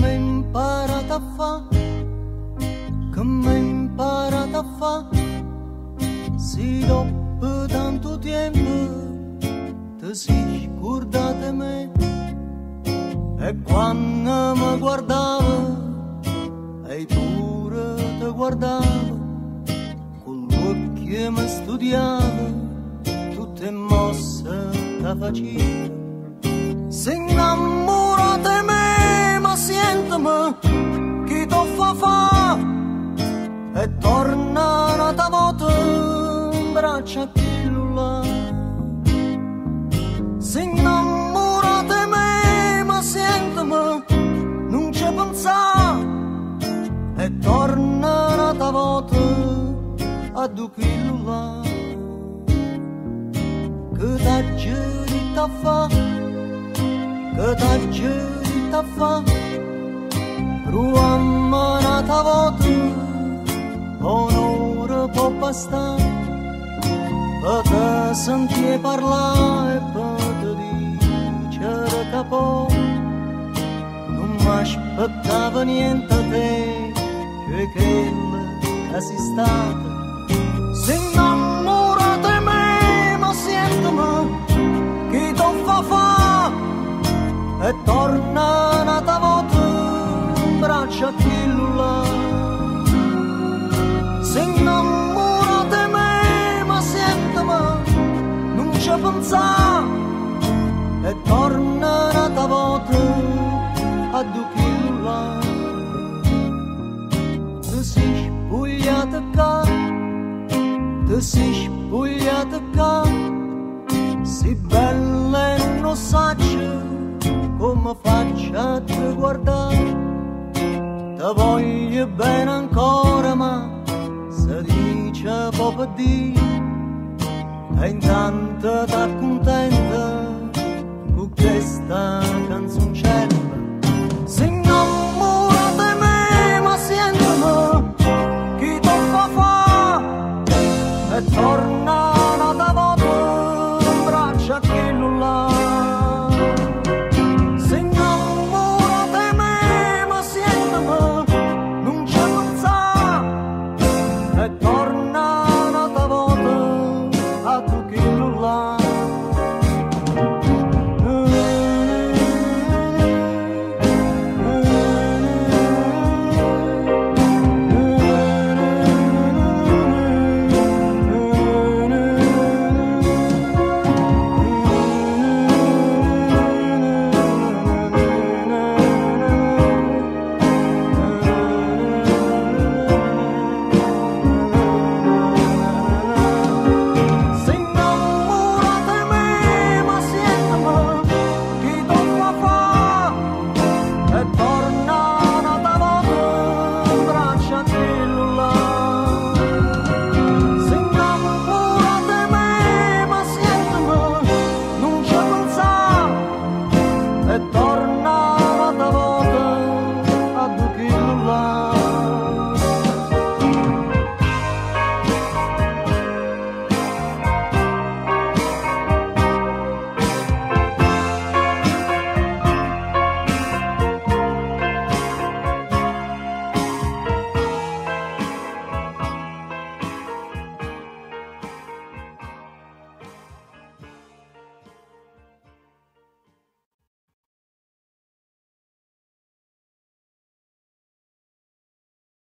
imparata a fa, che mi imparata a fa, si dopo tanto tempo ti si scordate me, e quando mi guardava, e pure ti guardava, con l'occhio mi studiava, tutte mosse che faceva. Se innamora e torna un'altra volta in braccia a pillula. Se innamora di me, ma sentimi, non ci pensa e torna un'altra volta a due pillula. Che t'ha giurita fa? che t'ha giurita fa Ruamma nata volta Bastare Per sentire parlare e per dicere che poi Non mi aspettava niente te Che quella che sei stata Si innamora di me ma sentimi Che t'ho fa fa e torna ti sei spogliata qua, si bella e non lo saccio come faccio a te guardare te voglio bene ancora ma se dice proprio di e intanto t'accontenta con questa canzoncella sentimi che